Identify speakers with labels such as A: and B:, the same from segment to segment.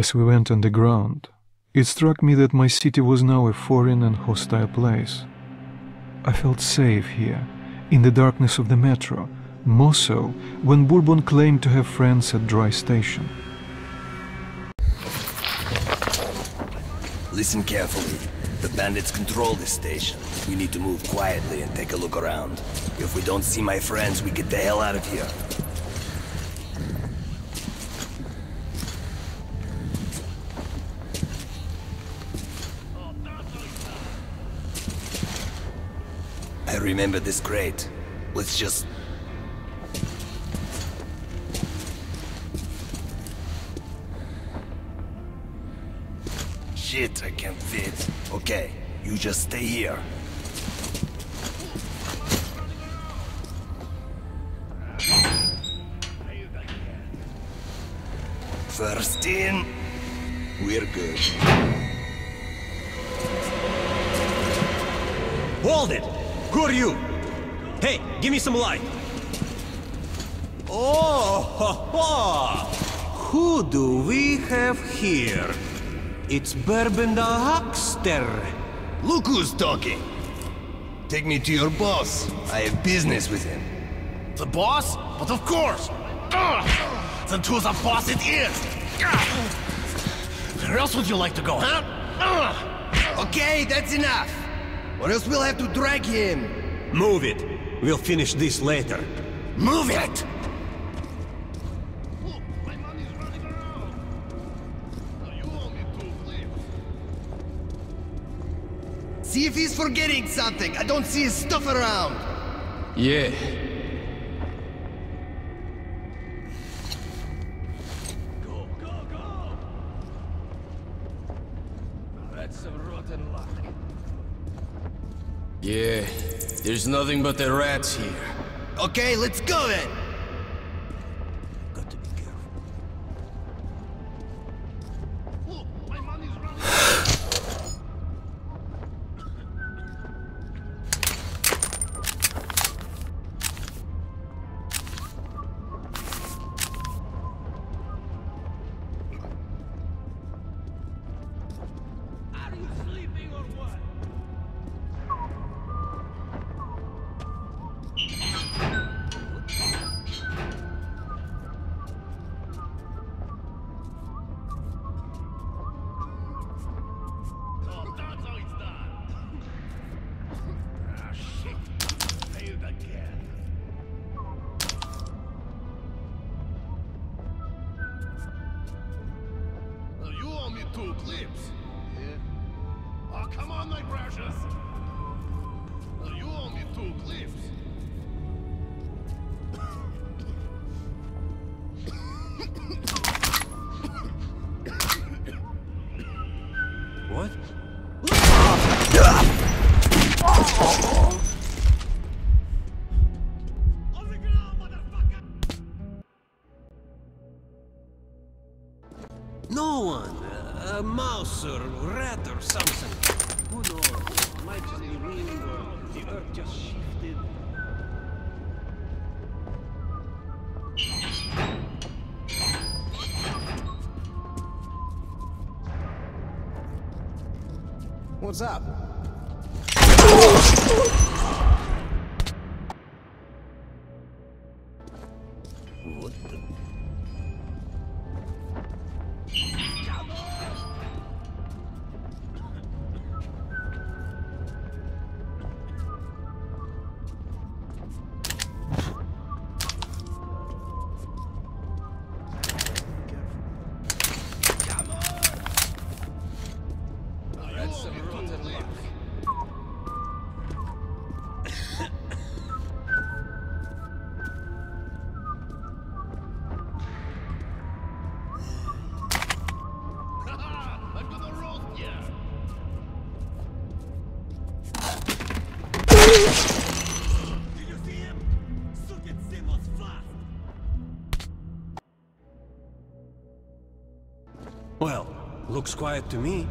A: As we went underground, it struck me that my city was now a foreign and hostile place. I felt safe here, in the darkness of the metro, more so when Bourbon claimed to have friends at Dry Station.
B: Listen carefully. The bandits control this station. We need to move quietly and take a look around. If we don't see my friends, we get the hell out of here. I remember this crate. Let's just... Shit, I can't fit. Okay, you just stay here. First in, we're good.
C: Hold it! Who are you? Hey, give me some light. Oh, ha, ha. Who do we have here? It's Bourbon the Huckster.
B: Look who's talking. Take me to your boss. I have business with him.
D: The boss? But of course! Ugh. Then to the boss it is! Ugh. Where else would you like to go, huh? Ugh.
B: Okay, that's enough. Or else we'll have to drag him.
C: Move it. We'll finish this later.
B: Move it!
D: Look, my money's running around. Now you owe me two flips.
B: See if he's forgetting something. I don't see his stuff around.
E: Yeah.
D: Go, go, go! That's some rotten luck.
E: Yeah. There's nothing but the rats here.
B: Okay, let's go then.
F: What's up?
C: Looks quiet to me.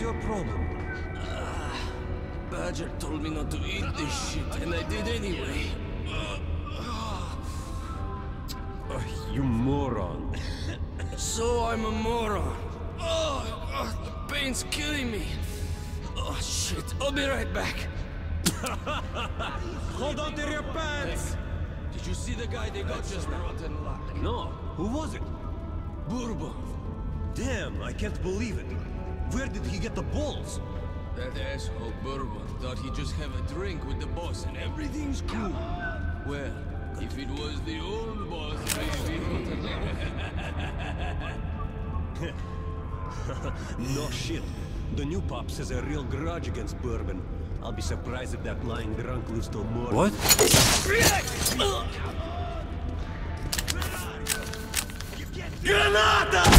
C: Your problem?
D: Badger told me not to eat this shit, and I did anyway.
C: Uh, you moron.
D: So I'm a moron. Oh, God, the pain's killing me. Oh, shit. I'll be right back.
C: Hold on to your pants!
D: Did you see the guy they got just now?
C: No, who was it?
D: Bourbon.
C: Damn, I can't believe it. Where did he get the balls?
D: That asshole Bourbon thought he'd just have a drink with the boss and everything's cool. Well, if it was the old boss, maybe.
C: no shit. The new pops has a real grudge against Bourbon. I'll be surprised if that lying drunk lives till morning.
D: What?
C: Granada!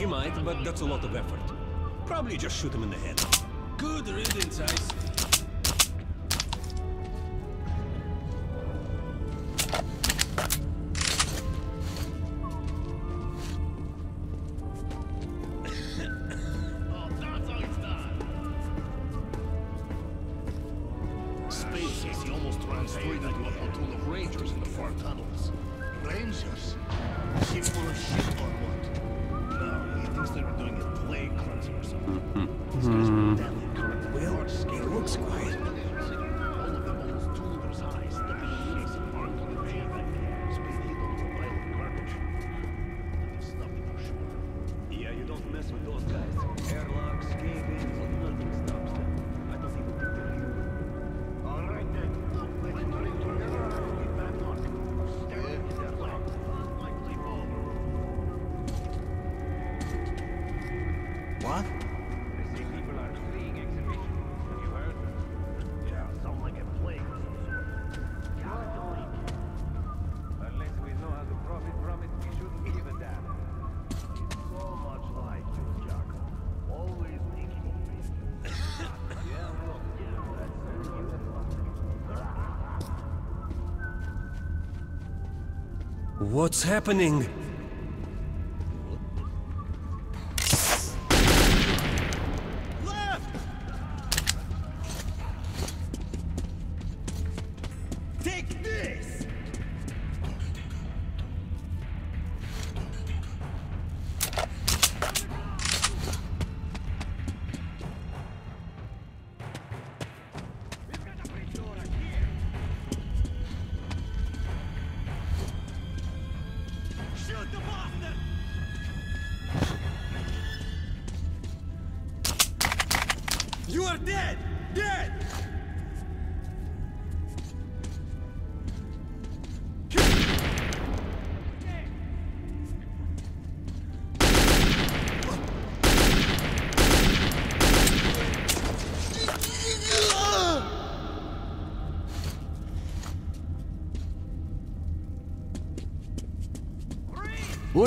C: He might, but that's a lot of effort. Probably just shoot him in the head.
D: Good riddance, I.
C: What's happening?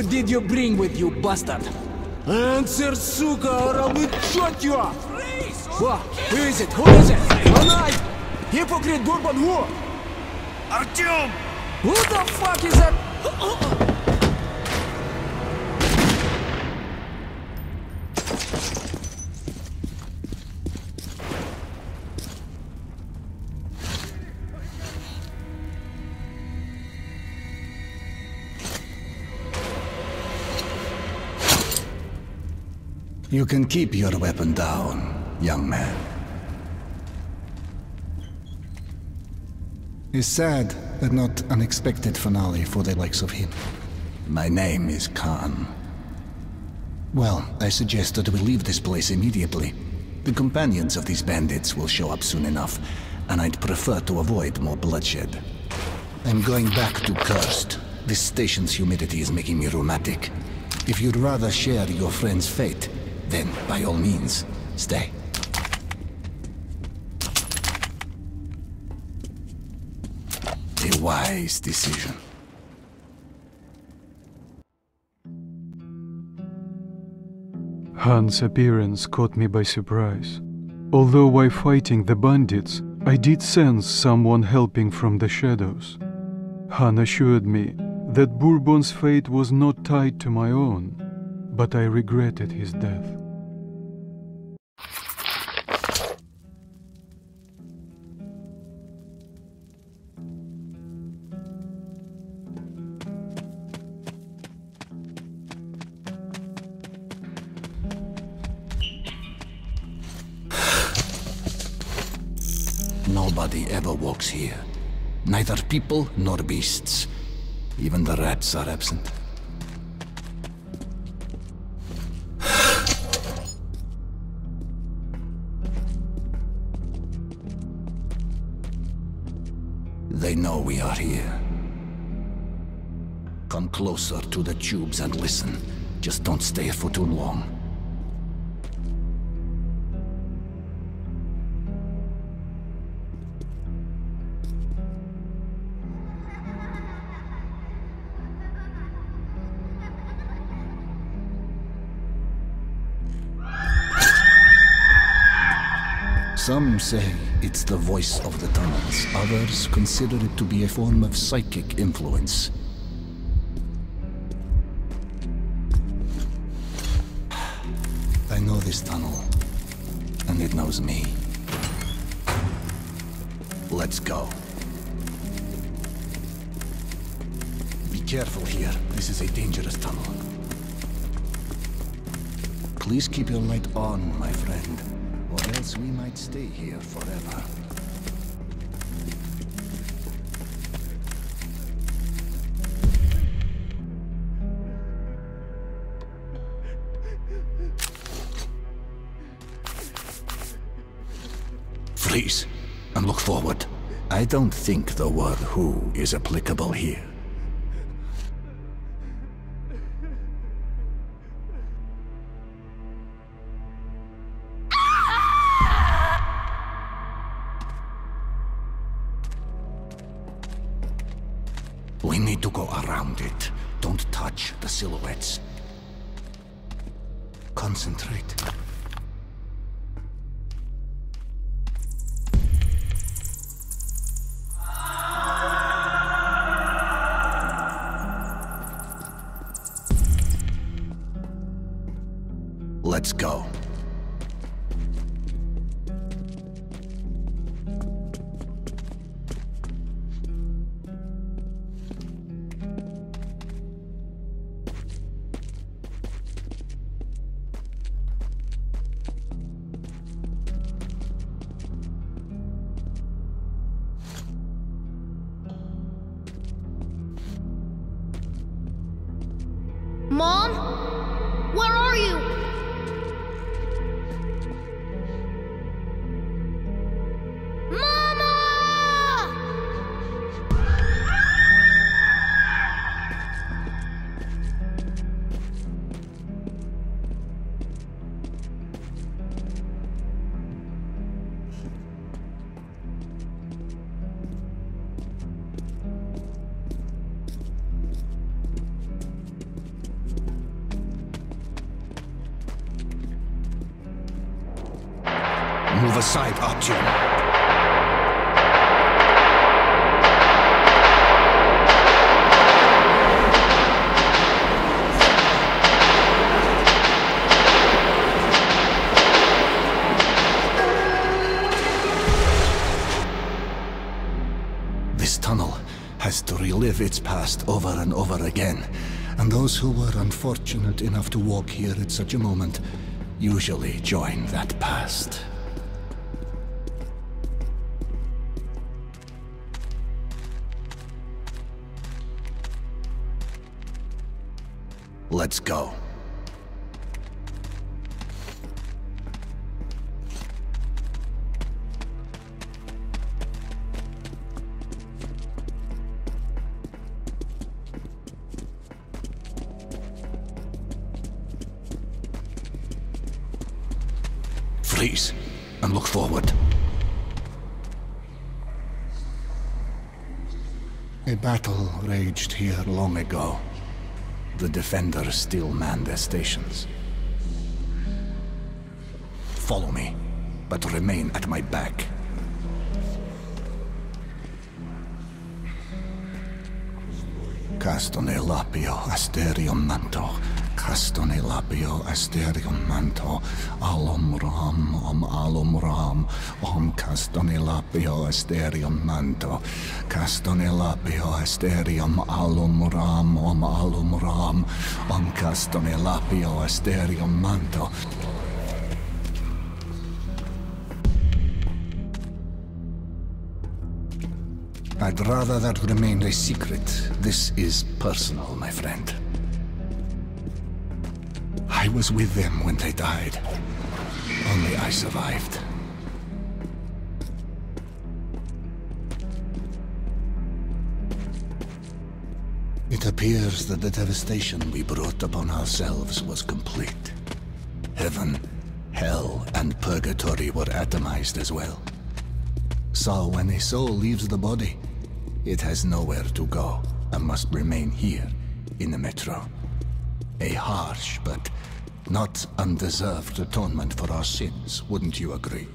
E: What did you bring with you, bastard? Answer, suka, or I will shot you up! Please! Oh. What? Who is it? Who is it? Anai! Hypocrite Bourbon who?
F: Artyom!
E: Who the fuck is that? Uh, uh, uh.
G: You can keep your weapon down, young man. It's sad but not unexpected finale for the likes of him. My name is Khan. Well, I suggest that we leave this place immediately. The companions of these bandits will show up soon enough, and I'd prefer to avoid more bloodshed. I'm going back to Cursed. This station's humidity is making me rheumatic. If you'd rather share your friend's fate, then by all means, stay. A wise decision.
A: Khan's appearance caught me by surprise. Although while fighting the bandits, I did sense someone helping from the shadows. Khan assured me that Bourbon's fate was not tied to my own, but I regretted his death.
G: Nobody ever walks here. Neither people nor beasts. Even the rats are absent. We are here. Come closer to the tubes and listen. Just don't stay for too long. Some say it's the voice of the tunnels. Others consider it to be a form of psychic influence. I know this tunnel, and it knows me. Let's go. Be careful here. This is a dangerous tunnel. Please keep your light on, my friend, else we might stay here forever. Freeze and look forward. I don't think the word who is applicable here. Aside, Artyom. This tunnel has to relive its past over and over again. And those who were unfortunate enough to walk here at such a moment usually join that past. A battle raged here long ago. The defenders still man their stations. Follow me, but remain at my back. Castone lapio asterium manto. Castone lapio asterium manto. Alum ram om alum ram. Om castone lapio asterium manto. Castone lapio asterium alum ram om alum ram. Om castone lapio asterium manto. I'd rather that remained a secret. This is personal, my friend. I was with them when they died. Only I survived. It appears that the devastation we brought upon ourselves was complete. Heaven, hell, and purgatory were atomized as well. So when a soul leaves the body, it has nowhere to go and must remain here in the metro. A harsh but not undeserved atonement for our sins, wouldn't you agree?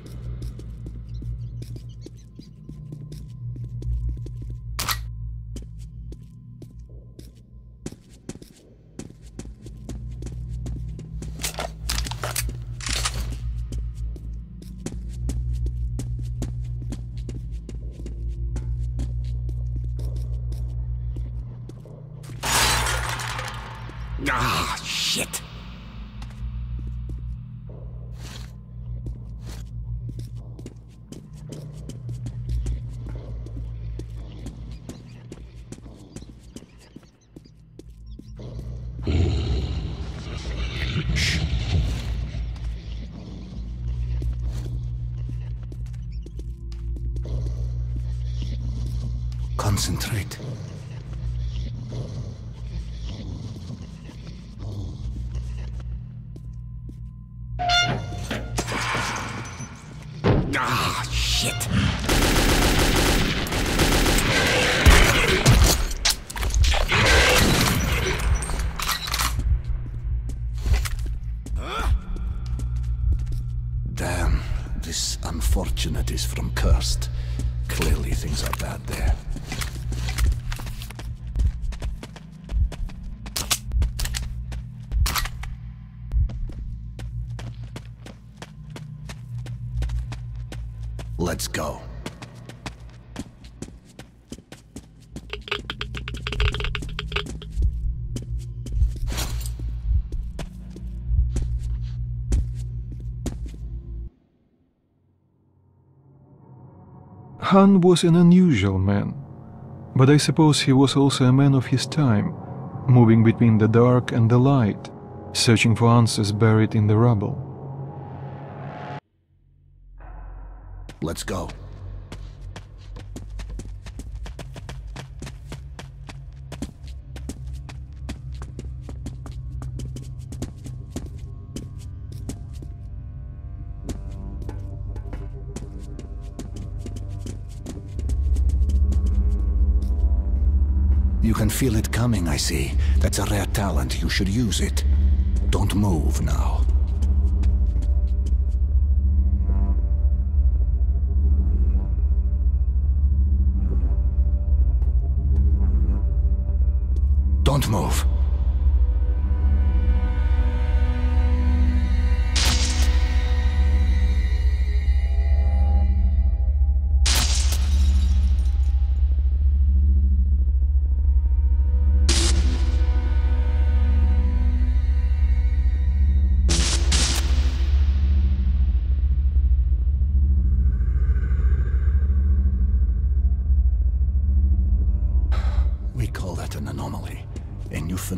G: Let's go.
A: Khan was an unusual man, but I suppose he was also a man of his time, moving between the dark and the light, searching for answers buried in the rubble.
G: Let's go. You can feel it coming, I see. That's a rare talent. You should use it. Don't move now.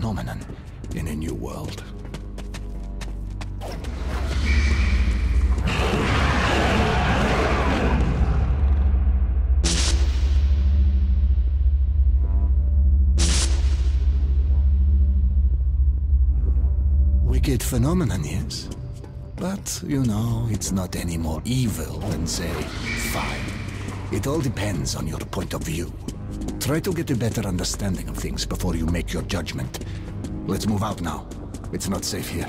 G: Phenomenon in a new world. Wicked phenomenon, yes. But, you know, it's not any more evil than, say, fire. It all depends on your point of view. Try to get a better understanding of things before you make your judgment. Let's move out now. It's not safe here.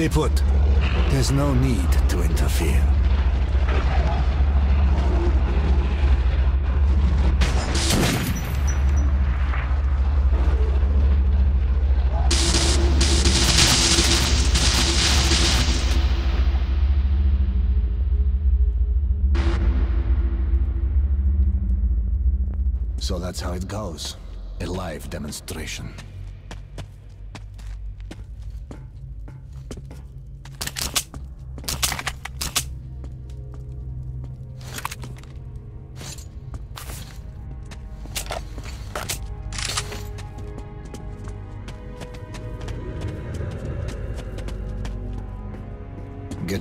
G: Stay put. There's no need to interfere. So that's how it goes. A live demonstration.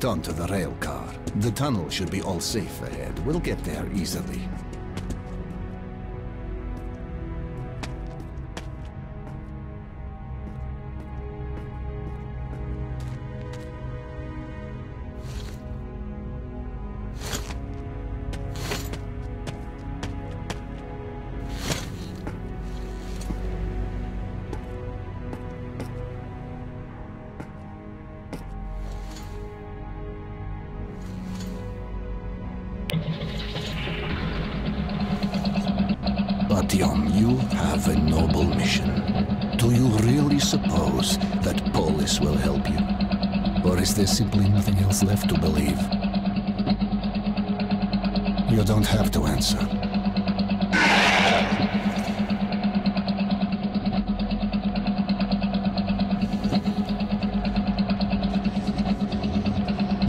G: Onto the rail car. The tunnel should be all safe ahead. We'll get there easily.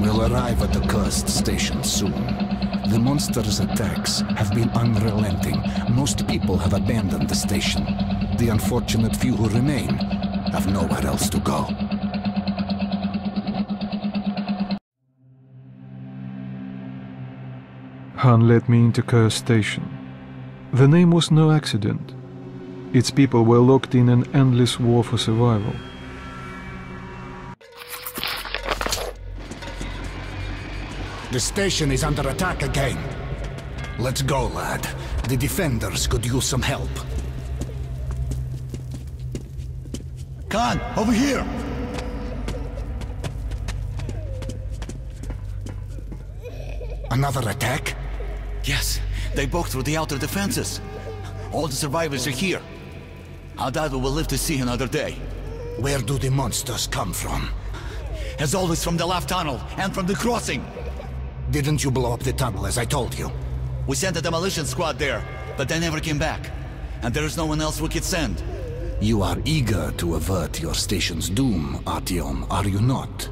G: We'll arrive at the cursed station soon. The monster's attacks have been unrelenting. Most people have abandoned the station. The unfortunate few who remain have nowhere else to go.
A: Khan led me into Kerr Station. The name was no accident. Its people were locked in an endless war for survival.
G: The station is under attack again. Let's go, lad. The defenders could use some help.
D: Khan, over here!
G: Another attack?
H: Yes, they broke through the outer defenses. All the survivors are here. We will live to see another day.
G: Where do the monsters come from?
H: As always from the left tunnel and from the crossing.
G: Didn't you blow up the tunnel as I told you?
H: We sent a demolition squad there, but they never came back. And there is no one else we could send.
G: You are eager to avert your station's doom, Artyom, are you not?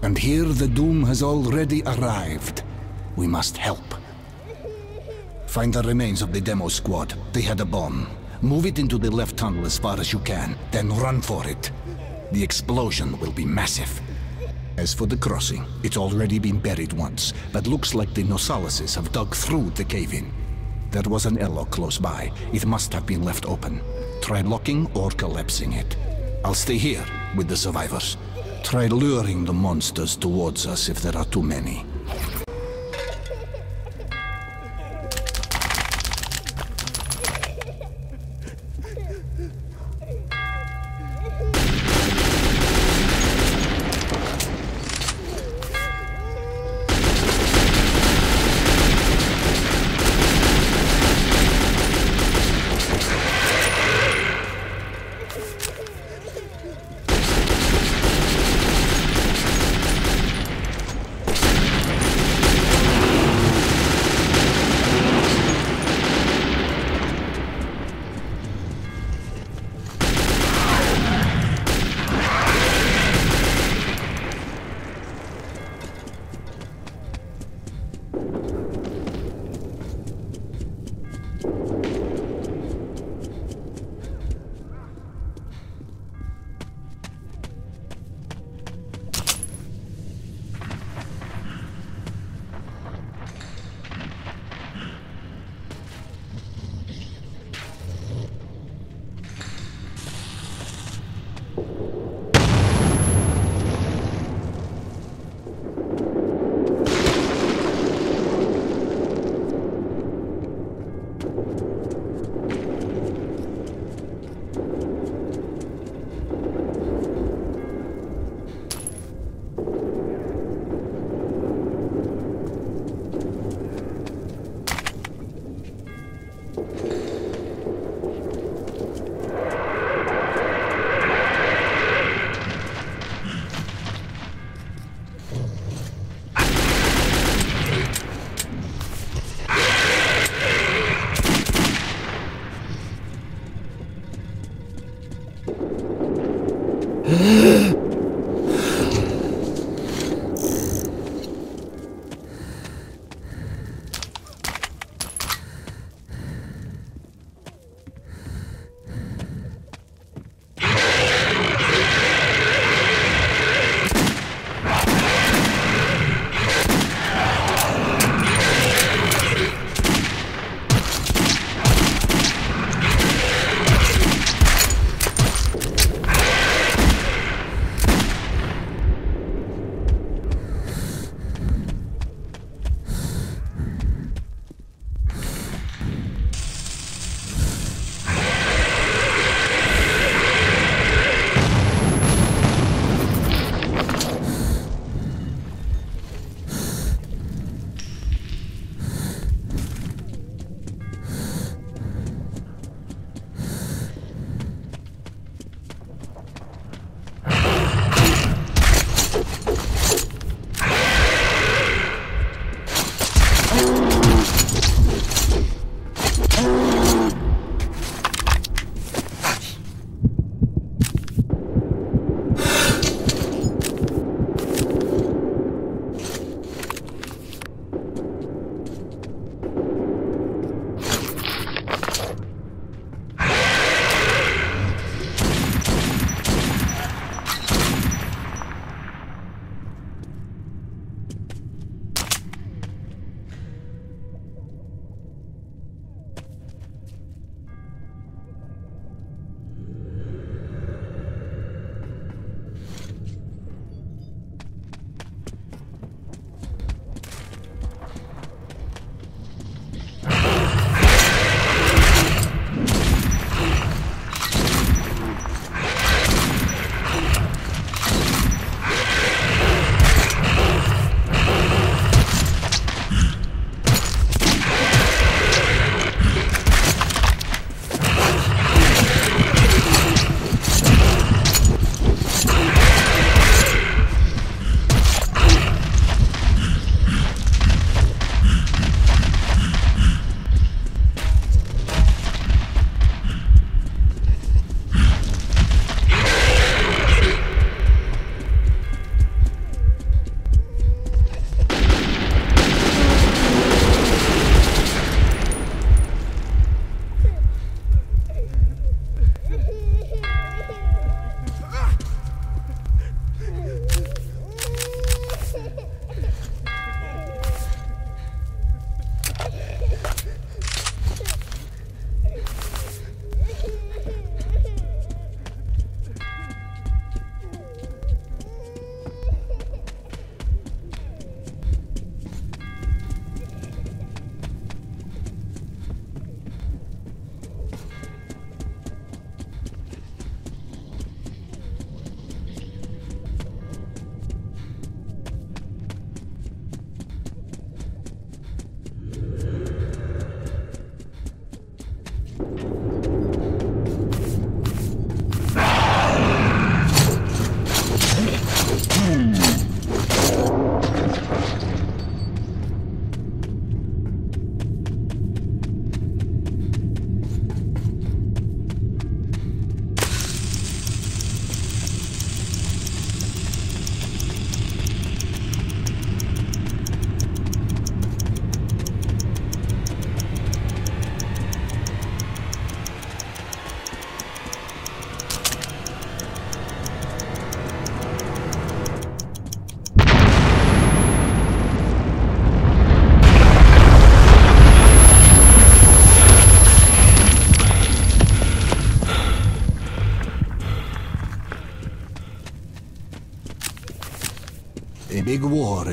G: And here the doom has already arrived. We must help. Find the remains of the demo squad. They had a bomb. Move it into the left tunnel as far as you can, then run for it. The explosion will be massive. As for the crossing, it's already been buried once, but looks like the Nosalises have dug through the cave-in. There was an airlock close by. It must have been left open. Try locking or collapsing it. I'll stay here with the survivors. Try luring the monsters towards us if there are too many.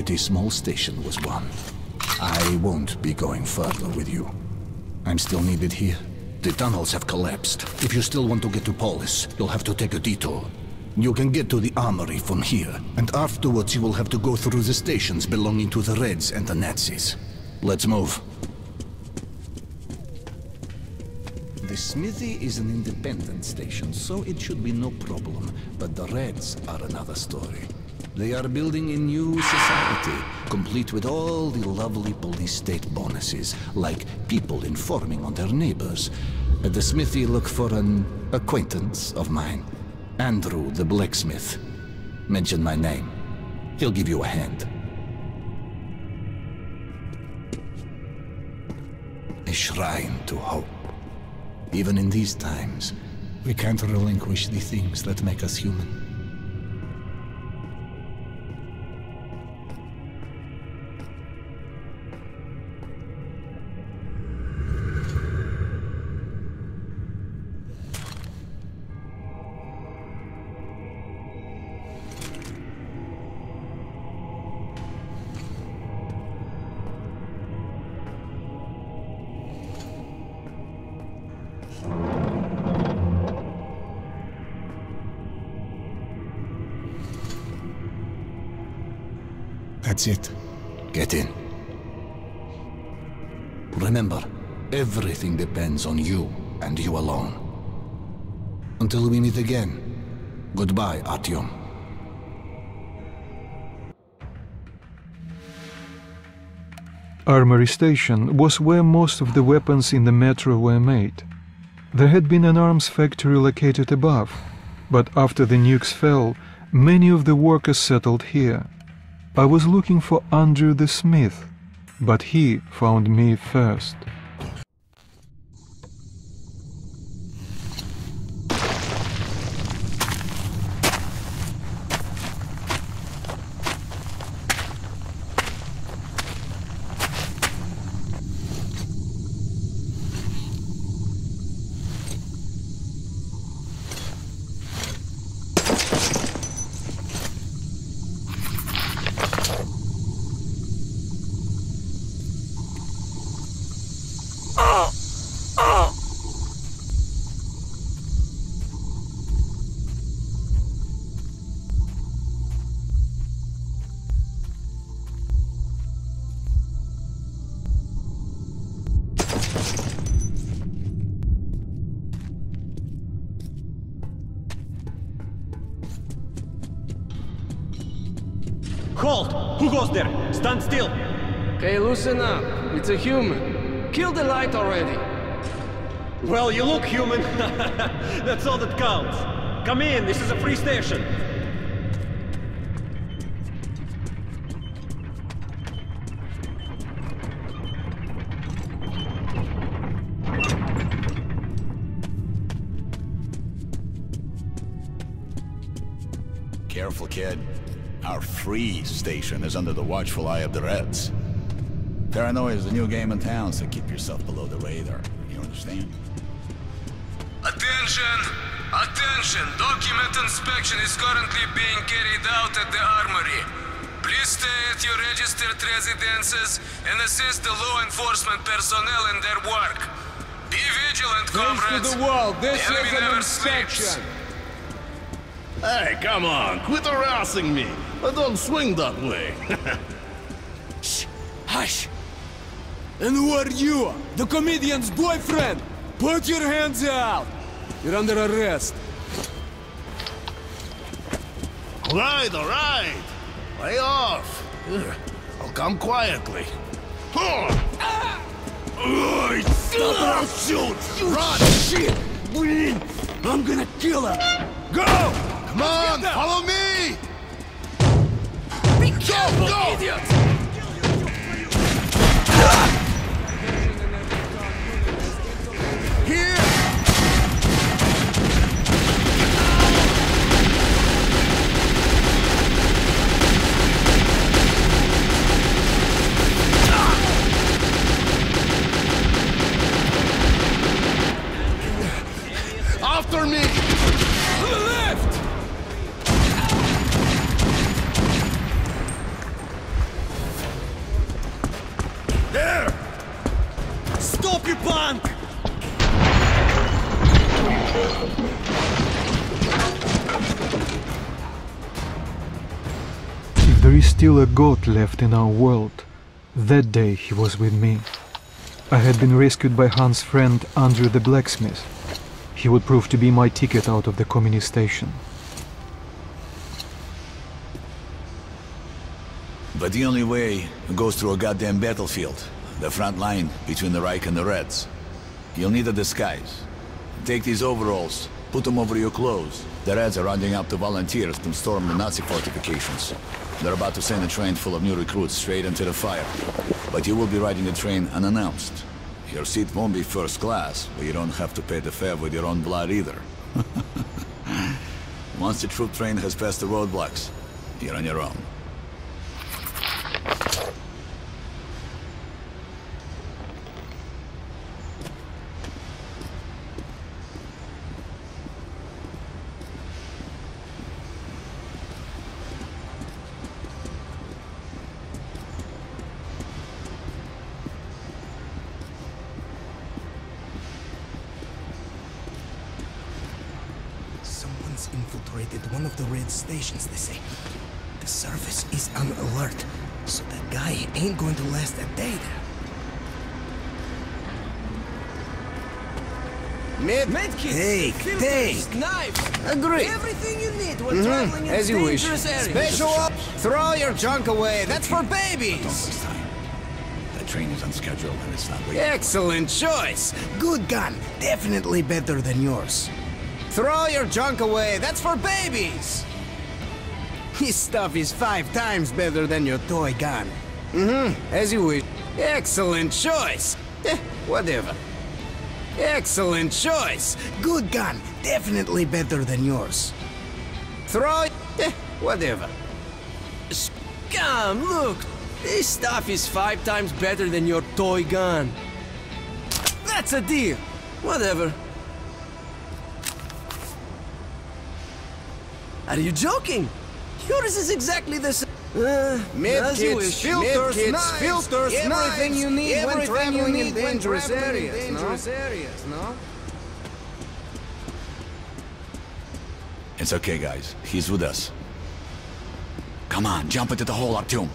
G: A small station was won. I won't be going further with you. I'm still needed here. The tunnels have collapsed. If you still want to get to Polis, you'll have to take a detour. You can get to the armory from here, and afterwards you will have to go through the stations belonging to the Reds and the Nazis. Let's move. The smithy is an independent station, so it should be no problem. But the Reds are another story. They are building a new society, complete with all the lovely police state bonuses, like people informing on their neighbors. At the smithy, look for an acquaintance of mine, Andrew the blacksmith. Mention my name. He'll give you a hand. A shrine to hope. Even in these times, we can't relinquish the things that make us human. It. Get in. Remember, everything depends on you and you alone. Until we meet again, goodbye, Artyom.
A: Armory Station was where most of the weapons in the metro were made. There had been an arms factory located above, but after the nukes fell, many of the workers settled here. I was looking for Andrew the Smith, but he found me first.
H: Careful, kid. Our free station is under the watchful eye of the Reds. Paranoia is the new game in town, so keep yourself below the radar. You understand?
I: Attention! Attention! Document inspection is currently being carried out at the armory. Please stay at your registered residences and assist the law enforcement personnel in their work. Be vigilant,
F: Face
I: comrades.
F: to the wall. This
I: The
F: is an
I: never
F: inspection.
I: sleeps.
D: Hey, come on, quit harassing me. I don't swing that way.
F: Shh, Hush! And who are you? The comedian's boyfriend? Put your hands out! You're under arrest.
D: all right, all right. Lay off. I'll come quietly. Stop I'll shoot! Run!
F: Shit! I'm gonna kill her!
D: Go! Come on, follow me!
F: Be
D: careful, go!
F: idiot!
D: Here! After me!
A: Still a god left in our world, that day he was with me. I had been rescued by Khan's friend Andrew the blacksmith. He would prove to be my ticket out of the communist station.
H: But the only way goes through a goddamn battlefield. The front line between the Reich and the Reds. You'll need a disguise. Take these overalls, put them over your clothes. The Reds are rounding up the volunteers to storm the Nazi fortifications. They're about to send a train full of new recruits straight into the fire. But you will be riding the train unannounced. Your seat won't be first class, but you don't have to pay the fare with your own blood either. Once the troop train has passed the roadblocks, you're on your own.
F: Someone's infiltrated one of the red stations, they say. The surface is on alert, so that guy ain't going to last a day there.
E: Med
F: Medkit!
E: Take,
F: filters,
E: take.
F: knives!
E: Agree.
F: Everything you need when mm-hmm. traveling in
E: As you wish.
F: areas.
E: Special up. Throw your junk away. That's for
H: Don't
E: babies.
H: waste time. The train is unscheduled and it's not waiting.
E: Excellent choice.
F: Good gun. Definitely better than yours.
E: Throw your junk away. That's for babies.
F: His stuff is five times better than your toy gun.
E: Mm-hmm. As you wish. Excellent choice. Eh, whatever. Excellent choice.
F: Good gun. Definitely better than yours.
E: Throw. Eh, whatever. Scum, look. This stuff is five times better than your toy gun. That's a deal. Whatever. Are you joking? Yours is exactly the same. Uh, as you
F: Medkits,
E: wish.
F: filters,
E: Medkits,
F: knives,
E: filters,
F: everything
E: knives,
F: you need when traveling
E: you
F: in
E: need when
F: dangerous
E: traveling in
F: areas, no?
E: dangerous areas, no?
H: It's okay, guys. He's with us. Come on, jump into the hole, Artyom. Artyom,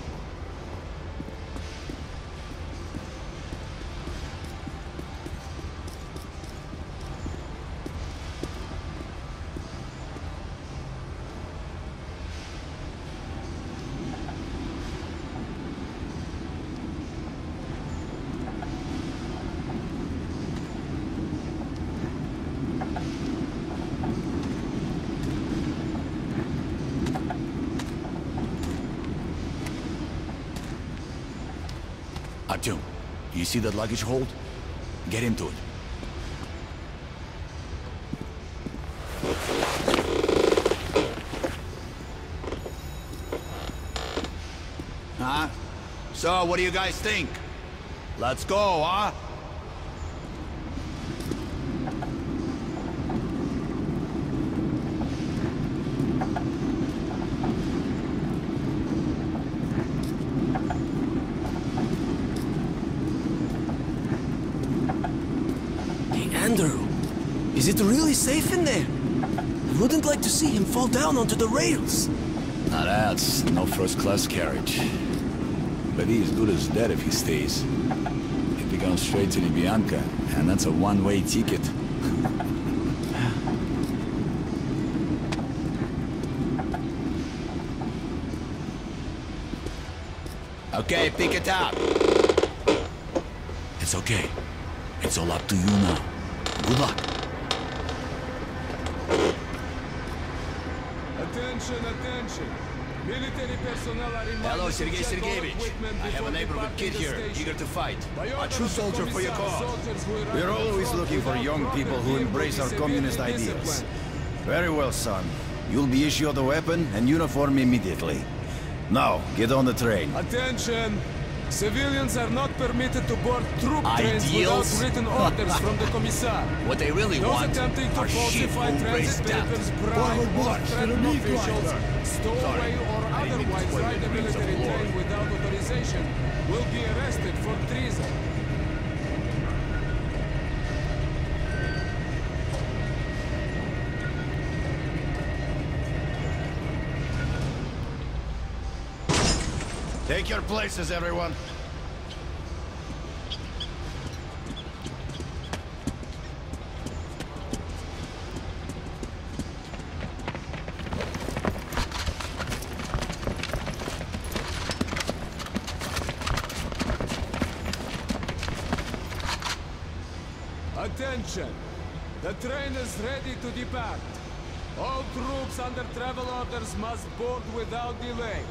H: you see that luggage hold? Get into it. Huh? So, what do you guys think? Let's go, huh?
E: Hey, Andrew. Is it really safe in there? I wouldn't like to see him fall down onto the rails.
H: Now that's no first-class carriage. But he's good as dead if he stays. He becomes straight to Lubyanka, and that's a one-way ticket. okay, pick it up. It's okay. It's all up to you now. Good luck.
I: Attention, attention. Military personnel are
H: Hello, Sergei Sergeyevich. I have a neighborhood kid here, eager to fight. A true soldier for your cause.
I: soldiers who arrive
J: We're always looking for young people who embrace our communist ideas.
I: disciplined.
J: Very well, son. You'll be issued a weapon and uniform immediately. Now, get on the train.
I: Attention! Civilians are not permitted to board troop trains without
H: Ideals?
I: written orders from the Commissar.
H: What they really
I: Those
H: want
I: attempting to
H: are sheep
I: falsify
H: who raise
I: transit
H: doubt.
I: papers, bribe or threaten officials, stow away or
H: I didn't mean to
I: otherwise ride
H: the
I: a military train without authorization will be arrested for treason.
H: Take your places, everyone.
I: Attention! The train is ready to depart. All troops under travel orders must board without delay.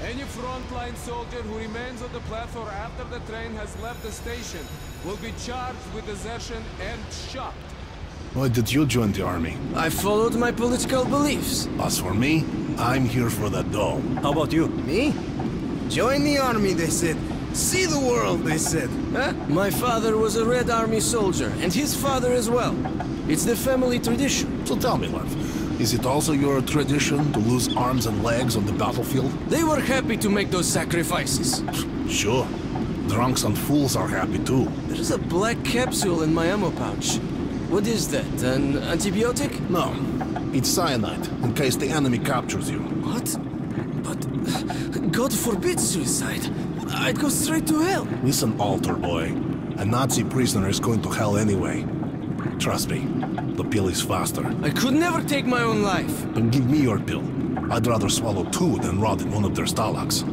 I: Any frontline soldier who remains on the platform after the train has left the station will be charged with desertion and shot.
D: Why did you join the army?
E: I followed my political beliefs.
D: As for me, I'm here for the dough.
E: How about you? Me? Join the army, they said. See the world, they said. Huh? My father was a Red Army soldier, and his father as well. It's the family tradition.
D: So tell me, love, is it also your tradition to lose arms and legs on the battlefield?
E: They were happy to make those sacrifices.
D: Sure. Drunks and fools are happy too.
E: There's a black capsule in my ammo pouch. What is that? An antibiotic?
D: No. It's cyanide, in case the enemy captures you.
E: What? But... God forbid suicide. I'd go straight to hell.
D: Listen, altar boy. A Nazi prisoner is going to hell anyway. Trust me, the pill is faster.
E: I could never take my own life.
D: Then give me your pill. I'd rather swallow two than rot in one of their stalags.